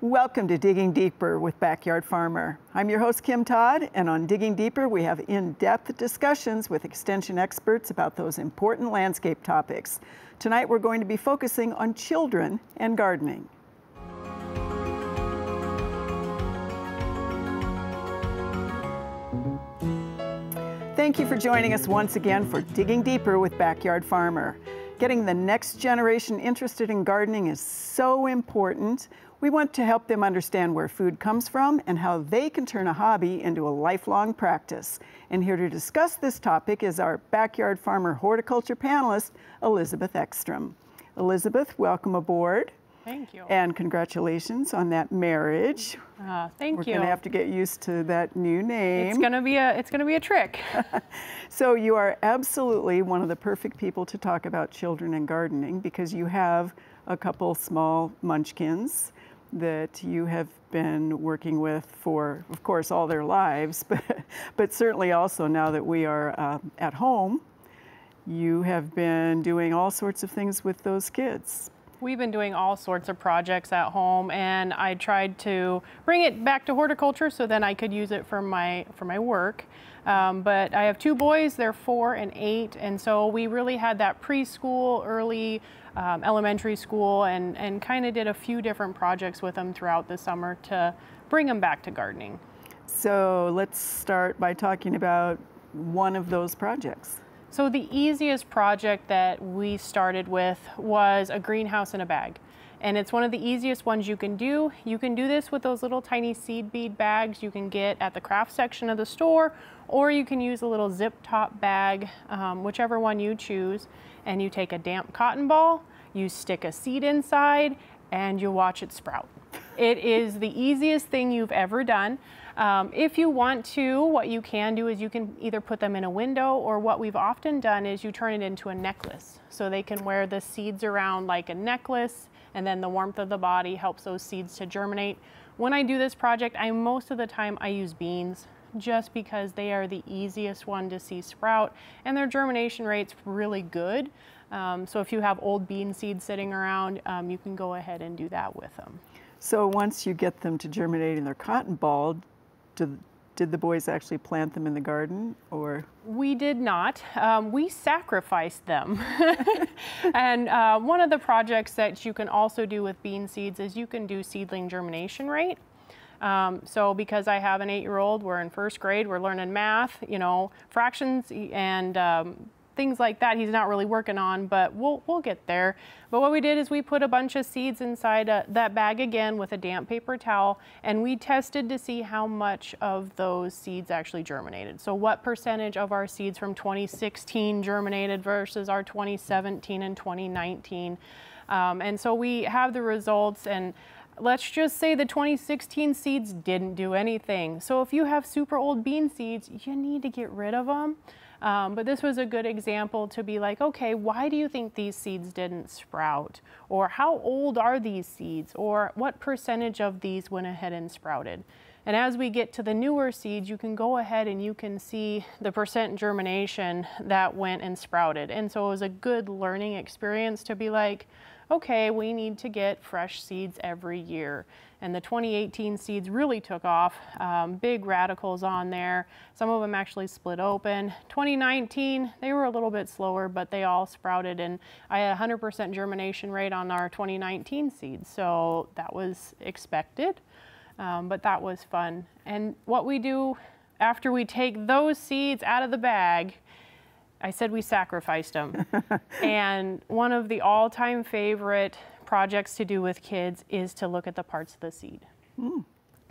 Welcome to Digging Deeper with Backyard Farmer. I'm your host, Kim Todd, and on Digging Deeper, we have in depth discussions with extension experts about those important landscape topics. Tonight, we're going to be focusing on children and gardening. Thank you for joining us once again for Digging Deeper with Backyard Farmer. Getting the next generation interested in gardening is so important. We want to help them understand where food comes from and how they can turn a hobby into a lifelong practice. And here to discuss this topic is our backyard farmer horticulture panelist, Elizabeth Exstrom. Elizabeth, welcome aboard. Thank you. And congratulations on that marriage. Uh, thank We're you. We're going to have to get used to that new name. It's going to be a it's going to be a trick. so you are absolutely one of the perfect people to talk about children and gardening because you have a couple small munchkins that you have been working with for, of course, all their lives, but, but certainly also now that we are uh, at home, you have been doing all sorts of things with those kids. We've been doing all sorts of projects at home and I tried to bring it back to horticulture so then I could use it for my for my work. Um, but I have two boys, they're four and eight, and so we really had that preschool, early um, elementary school, and, and kind of did a few different projects with them throughout the summer to bring them back to gardening. So let's start by talking about one of those projects. So the easiest project that we started with was a greenhouse in a bag. And it's one of the easiest ones you can do. You can do this with those little tiny seed bead bags you can get at the craft section of the store, or you can use a little zip top bag, um, whichever one you choose. And you take a damp cotton ball, you stick a seed inside, and you watch it sprout. It is the easiest thing you've ever done. Um, if you want to, what you can do is you can either put them in a window or what we've often done is you turn it into a necklace. So they can wear the seeds around like a necklace and then the warmth of the body helps those seeds to germinate. When I do this project, I most of the time I use beans just because they are the easiest one to see sprout and their germination rate's really good. Um, so if you have old bean seeds sitting around, um, you can go ahead and do that with them. So once you get them to germinate in their cotton ball, did, did the boys actually plant them in the garden or? We did not. Um, we sacrificed them. and uh, one of the projects that you can also do with bean seeds is you can do seedling germination rate. Um, so because I have an eight-year-old, we're in first grade, we're learning math, you know, fractions and um, things like that he's not really working on, but we'll, we'll get there. But what we did is we put a bunch of seeds inside uh, that bag again with a damp paper towel, and we tested to see how much of those seeds actually germinated. So what percentage of our seeds from 2016 germinated versus our 2017 and 2019. Um, and so we have the results and let's just say the 2016 seeds didn't do anything. So if you have super old bean seeds, you need to get rid of them. Um, but this was a good example to be like, okay, why do you think these seeds didn't sprout? Or how old are these seeds? Or what percentage of these went ahead and sprouted? And as we get to the newer seeds, you can go ahead and you can see the percent germination that went and sprouted. And so it was a good learning experience to be like, okay, we need to get fresh seeds every year and the 2018 seeds really took off. Um, big radicles on there. Some of them actually split open. 2019, they were a little bit slower, but they all sprouted and I had 100% germination rate on our 2019 seeds. So that was expected, um, but that was fun. And what we do after we take those seeds out of the bag, I said we sacrificed them. and one of the all-time favorite projects to do with kids is to look at the parts of the seed. Mm.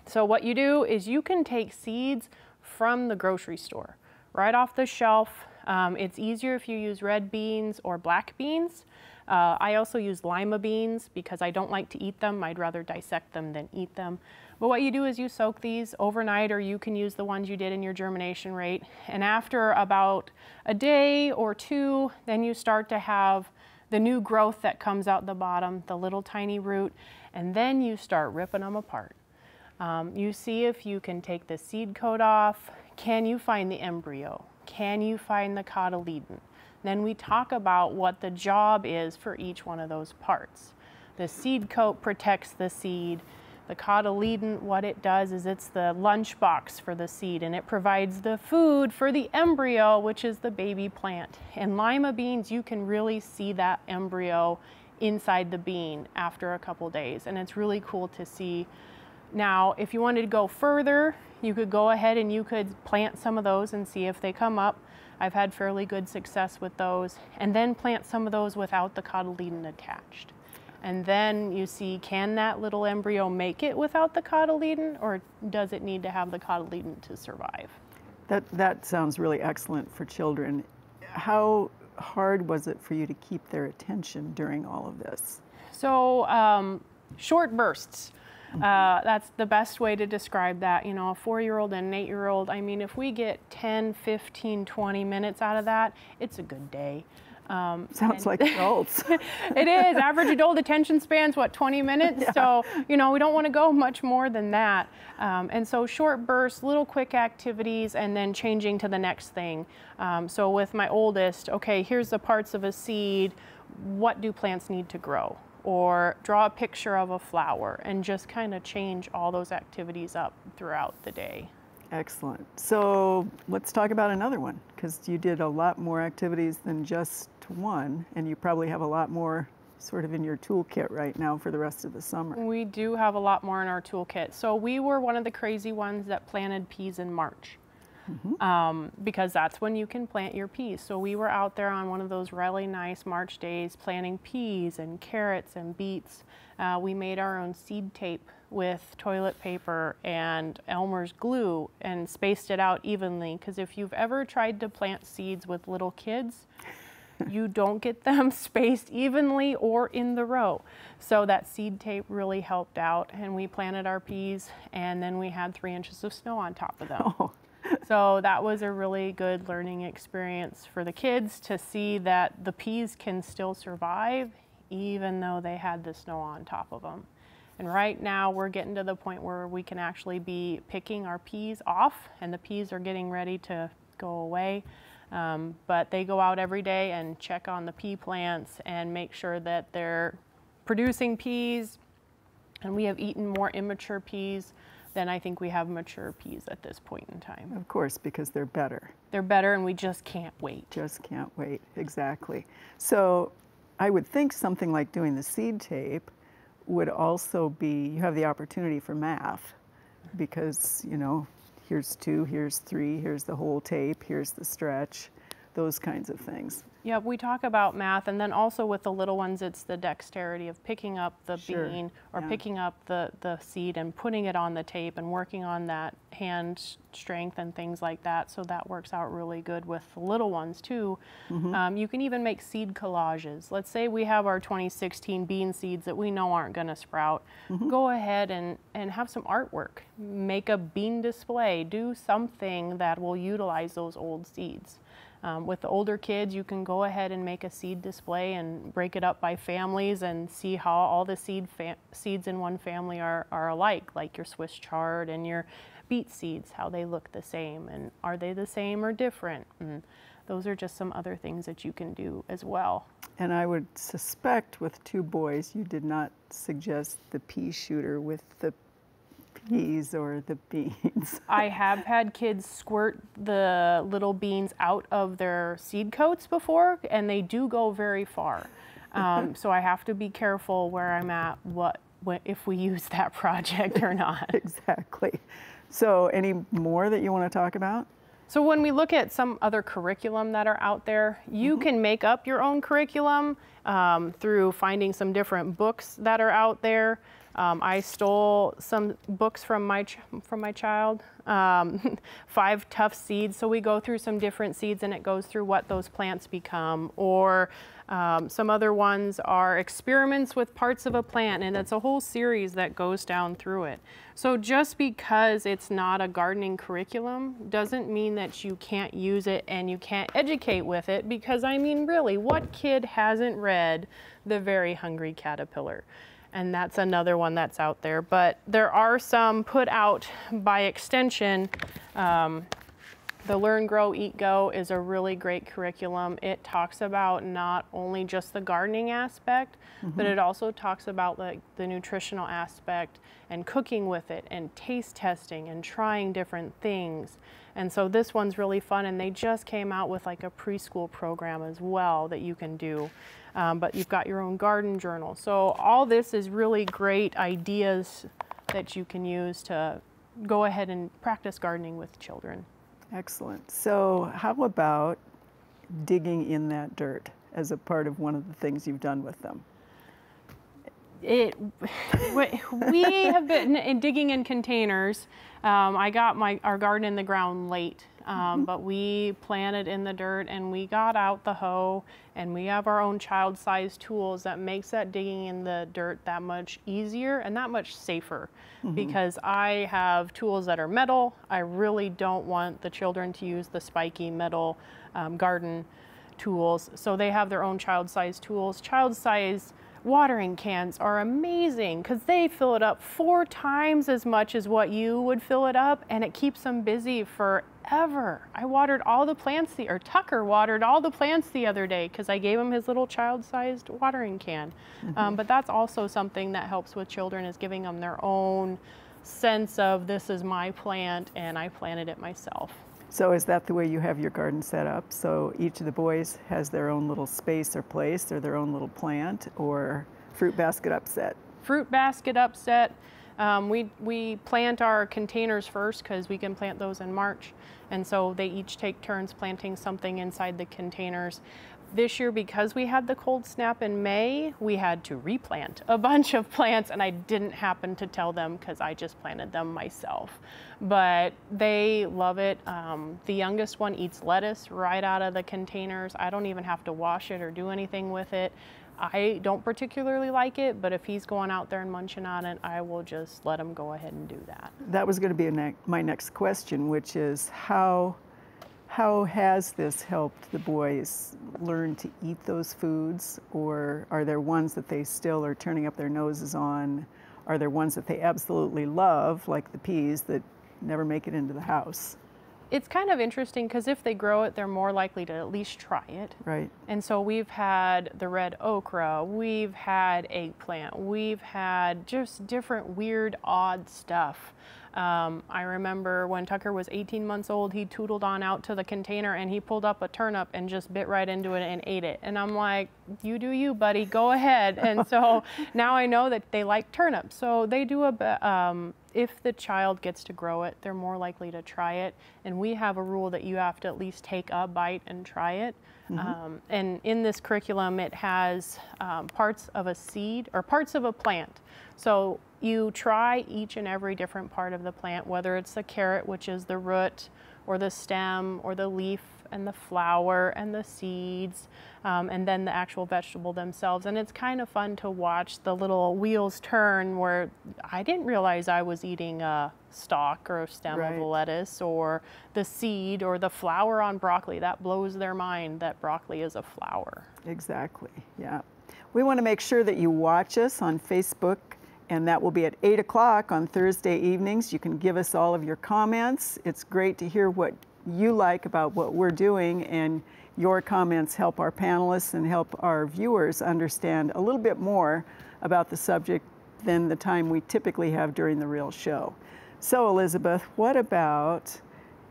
So what you do is you can take seeds from the grocery store, right off the shelf. Um, it's easier if you use red beans or black beans. Uh, I also use lima beans because I don't like to eat them. I'd rather dissect them than eat them. But what you do is you soak these overnight or you can use the ones you did in your germination rate. And after about a day or two, then you start to have the new growth that comes out the bottom, the little tiny root, and then you start ripping them apart. Um, you see if you can take the seed coat off. Can you find the embryo? Can you find the cotyledon? Then we talk about what the job is for each one of those parts. The seed coat protects the seed. The cotyledon, what it does is it's the lunchbox for the seed and it provides the food for the embryo, which is the baby plant. In lima beans, you can really see that embryo inside the bean after a couple days. And it's really cool to see. Now, if you wanted to go further, you could go ahead and you could plant some of those and see if they come up. I've had fairly good success with those. And then plant some of those without the cotyledon attached. And then you see, can that little embryo make it without the cotyledon or does it need to have the cotyledon to survive? That, that sounds really excellent for children. How hard was it for you to keep their attention during all of this? So, um, short bursts. Uh, that's the best way to describe that. You know, a four year old and an eight year old, I mean, if we get 10, 15, 20 minutes out of that, it's a good day. Um, Sounds like adults. it is. Average adult attention span's what, 20 minutes? Yeah. So, you know, we don't want to go much more than that. Um, and so short bursts, little quick activities, and then changing to the next thing. Um, so with my oldest, okay, here's the parts of a seed. What do plants need to grow? Or draw a picture of a flower and just kind of change all those activities up throughout the day. Excellent. So let's talk about another one because you did a lot more activities than just one, and you probably have a lot more sort of in your toolkit right now for the rest of the summer. We do have a lot more in our toolkit. So we were one of the crazy ones that planted peas in March. Mm -hmm. um, because that's when you can plant your peas. So we were out there on one of those really nice March days planting peas and carrots and beets. Uh, we made our own seed tape with toilet paper and Elmer's glue and spaced it out evenly. Because if you've ever tried to plant seeds with little kids, you don't get them spaced evenly or in the row. So that seed tape really helped out and we planted our peas and then we had three inches of snow on top of them. Oh. So that was a really good learning experience for the kids to see that the peas can still survive even though they had the snow on top of them. And right now we're getting to the point where we can actually be picking our peas off and the peas are getting ready to go away. Um, but they go out every day and check on the pea plants and make sure that they're producing peas. And we have eaten more immature peas than I think we have mature peas at this point in time. Of course, because they're better. They're better and we just can't wait. Just can't wait, exactly. So I would think something like doing the seed tape would also be, you have the opportunity for math because, you know, here's two, here's three, here's the whole tape, here's the stretch, those kinds of things. Yeah, we talk about math, and then also with the little ones, it's the dexterity of picking up the sure. bean or yeah. picking up the, the seed and putting it on the tape and working on that hand strength and things like that. So that works out really good with the little ones too. Mm -hmm. um, you can even make seed collages. Let's say we have our 2016 bean seeds that we know aren't going to sprout. Mm -hmm. Go ahead and, and have some artwork. Make a bean display. Do something that will utilize those old seeds. Um, with the older kids, you can go ahead and make a seed display and break it up by families and see how all the seed seeds in one family are, are alike, like your Swiss chard and your beet seeds, how they look the same, and are they the same or different? And those are just some other things that you can do as well. And I would suspect with two boys, you did not suggest the pea shooter with the peas or the beans. I have had kids squirt the little beans out of their seed coats before, and they do go very far. Um, so I have to be careful where I'm at, what, what if we use that project or not. exactly. So any more that you want to talk about? So when we look at some other curriculum that are out there, you mm -hmm. can make up your own curriculum um, through finding some different books that are out there. Um, I stole some books from my from my child, um, five tough seeds. So we go through some different seeds and it goes through what those plants become. Or um, some other ones are experiments with parts of a plant and it's a whole series that goes down through it. So just because it's not a gardening curriculum doesn't mean that you can't use it and you can't educate with it because I mean really, what kid hasn't read The Very Hungry Caterpillar? And that's another one that's out there. But there are some put out by extension um, the Learn, Grow, Eat, Go is a really great curriculum. It talks about not only just the gardening aspect, mm -hmm. but it also talks about like the nutritional aspect and cooking with it and taste testing and trying different things. And so this one's really fun and they just came out with like a preschool program as well that you can do. Um, but you've got your own garden journal. So all this is really great ideas that you can use to go ahead and practice gardening with children. Excellent. So how about digging in that dirt as a part of one of the things you've done with them? It, we have been digging in containers. Um, I got my our garden in the ground late um, but we planted in the dirt and we got out the hoe and we have our own child-sized tools that makes that digging in the dirt that much easier and that much safer mm -hmm. because I have tools that are metal. I really don't want the children to use the spiky metal um, garden tools. So they have their own child-sized tools. Child-sized watering cans are amazing because they fill it up four times as much as what you would fill it up and it keeps them busy forever. I watered all the plants, the, or Tucker watered all the plants the other day because I gave him his little child-sized watering can. Mm -hmm. um, but that's also something that helps with children is giving them their own sense of this is my plant and I planted it myself. So is that the way you have your garden set up? So each of the boys has their own little space or place or their own little plant or fruit basket upset? Fruit basket upset. Um, we, we plant our containers first because we can plant those in March. And so they each take turns planting something inside the containers. This year, because we had the cold snap in May, we had to replant a bunch of plants and I didn't happen to tell them because I just planted them myself. But they love it. Um, the youngest one eats lettuce right out of the containers. I don't even have to wash it or do anything with it. I don't particularly like it, but if he's going out there and munching on it, I will just let him go ahead and do that. That was going to be ne my next question, which is how how has this helped the boys learn to eat those foods, or are there ones that they still are turning up their noses on? Are there ones that they absolutely love, like the peas, that never make it into the house? it's kind of interesting because if they grow it, they're more likely to at least try it. Right. And so we've had the red okra, we've had eggplant, we've had just different weird, odd stuff. Um, I remember when Tucker was 18 months old, he tootled on out to the container and he pulled up a turnip and just bit right into it and ate it. And I'm like, you do you, buddy, go ahead. And so now I know that they like turnips. So they do a, um, if the child gets to grow it, they're more likely to try it. And we have a rule that you have to at least take a bite and try it. Mm -hmm. um, and in this curriculum, it has um, parts of a seed or parts of a plant. So you try each and every different part of the plant, whether it's the carrot, which is the root, or the stem, or the leaf, and the flower, and the seeds, um, and then the actual vegetable themselves. And it's kind of fun to watch the little wheels turn where I didn't realize I was eating a stalk or a stem right. of lettuce, or the seed, or the flower on broccoli. That blows their mind that broccoli is a flower. Exactly, yeah. We want to make sure that you watch us on Facebook and that will be at 8 o'clock on Thursday evenings. You can give us all of your comments. It's great to hear what you like about what we're doing, and your comments help our panelists and help our viewers understand a little bit more about the subject than the time we typically have during the real show. So, Elizabeth, what about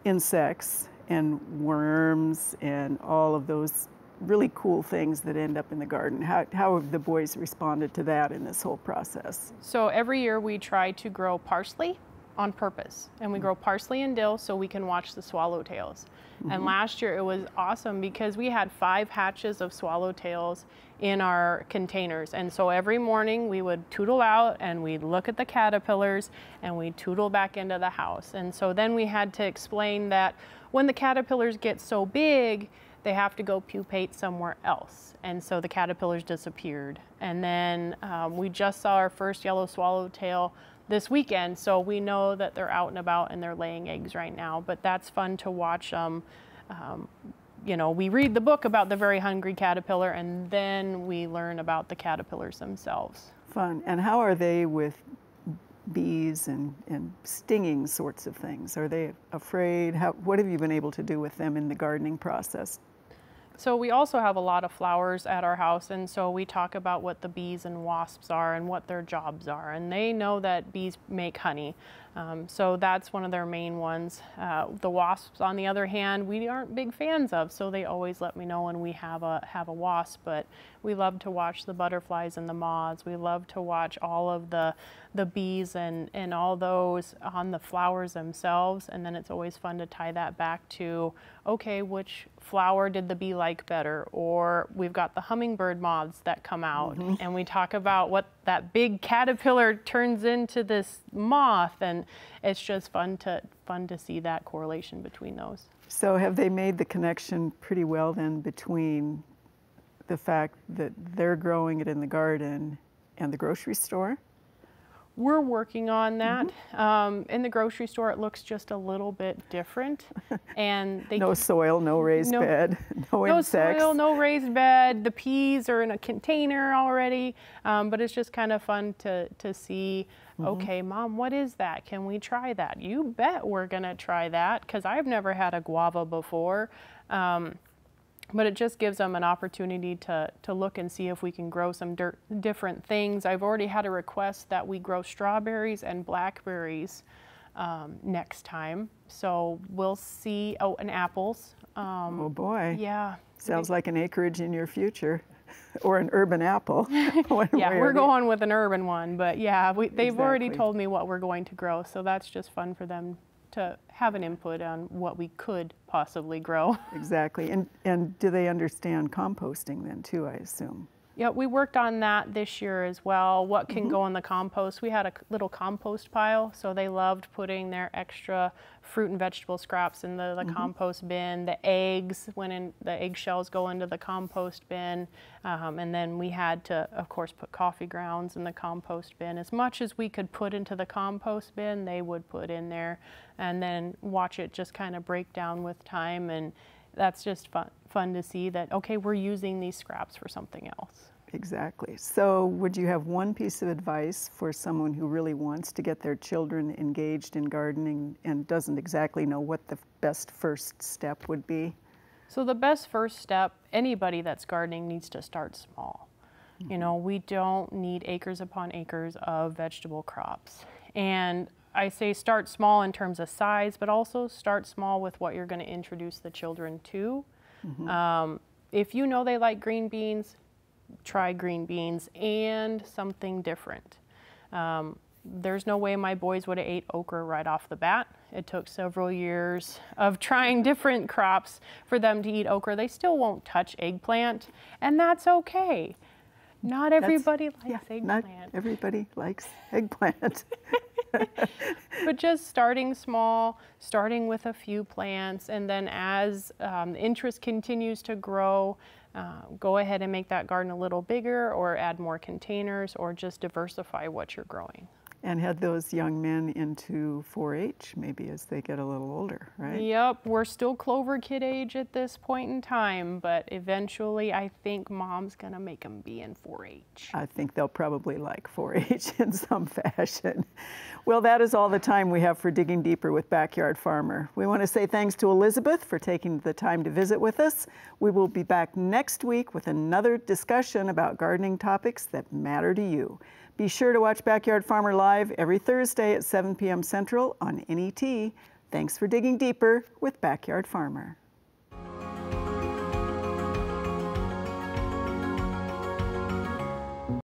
insects and worms and all of those really cool things that end up in the garden. How, how have the boys responded to that in this whole process? So every year we try to grow parsley on purpose and we grow parsley and dill so we can watch the swallowtails. Mm -hmm. And last year it was awesome because we had five hatches of swallowtails in our containers. And so every morning we would tootle out and we'd look at the caterpillars and we'd tootle back into the house. And so then we had to explain that when the caterpillars get so big, they have to go pupate somewhere else. And so the caterpillars disappeared. And then um, we just saw our first yellow swallowtail this weekend, so we know that they're out and about and they're laying eggs right now. But that's fun to watch them. Um, you know, we read the book about the very hungry caterpillar and then we learn about the caterpillars themselves. Fun. And how are they with bees and, and stinging sorts of things? Are they afraid? How, what have you been able to do with them in the gardening process? So we also have a lot of flowers at our house and so we talk about what the bees and wasps are and what their jobs are and they know that bees make honey. Um, so that's one of their main ones. Uh, the wasps, on the other hand, we aren't big fans of, so they always let me know when we have a have a wasp. But we love to watch the butterflies and the moths. We love to watch all of the the bees and and all those on the flowers themselves. And then it's always fun to tie that back to okay, which flower did the bee like better? Or we've got the hummingbird moths that come out, mm -hmm. and we talk about what that big caterpillar turns into this moth and it's just fun to fun to see that correlation between those. So have they made the connection pretty well then between the fact that they're growing it in the garden and the grocery store? We're working on that. Mm-hmm. Um, in the grocery store, it looks just a little bit different, and they no soil, no raised no, bed, no, no insects. soil, no raised bed. The peas are in a container already, um, but it's just kind of fun to to see. Mm-hmm. Okay, mom, what is that? Can we try that? You bet we're gonna try that because I've never had a guava before. Um, but it just gives them an opportunity to, to look and see if we can grow some dirt, different things. I've already had a request that we grow strawberries and blackberries um, next time. So we'll see, oh, and apples. Um, oh boy. Yeah. Sounds like an acreage in your future. or an urban apple. yeah, we're going with an urban one, but yeah, we, they've exactly. already told me what we're going to grow, so that's just fun for them to have an input on what we could possibly grow. Exactly. And, and do they understand composting then too, I assume? Yeah, we worked on that this year as well. What can mm -hmm. go in the compost? We had a little compost pile, so they loved putting their extra fruit and vegetable scraps in the, the mm -hmm. compost bin. The eggs went in, the eggshells go into the compost bin. Um, and then we had to, of course, put coffee grounds in the compost bin. As much as we could put into the compost bin, they would put in there and then watch it just kind of break down with time. And that's just fun, fun to see that, okay, we're using these scraps for something else. Exactly. So, would you have one piece of advice for someone who really wants to get their children engaged in gardening and doesn't exactly know what the best first step would be? So, the best first step, anybody that's gardening needs to start small. Mm -hmm. You know, we don't need acres upon acres of vegetable crops. And I say start small in terms of size, but also start small with what you're going to introduce the children to. Mm -hmm. um, if you know they like green beans, try green beans and something different. Um, there's no way my boys would have ate okra right off the bat. It took several years of trying different crops for them to eat okra. They still won't touch eggplant, and that's okay. Not everybody that's, likes yeah, eggplant. Not everybody likes eggplant. but just starting small, starting with a few plants, and then as um, interest continues to grow, uh, go ahead and make that garden a little bigger or add more containers or just diversify what you're growing and head those young men into 4-H maybe as they get a little older, right? Yep, we're still Clover Kid age at this point in time, but eventually I think mom's gonna make them be in 4-H. I think they'll probably like 4-H in some fashion. Well, that is all the time we have for Digging Deeper with Backyard Farmer. We want to say thanks to Elizabeth for taking the time to visit with us. We will be back next week with another discussion about gardening topics that matter to you. Be sure to watch Backyard Farmer Live every Thursday at 7 p.m. Central on NET. Thanks for digging deeper with Backyard Farmer.